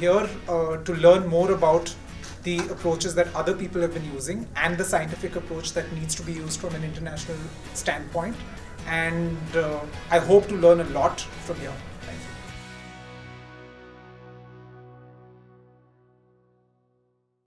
here uh, to learn more about the approaches that other people have been using and the scientific approach that needs to be used from an international standpoint. And uh, I hope to learn a lot from here.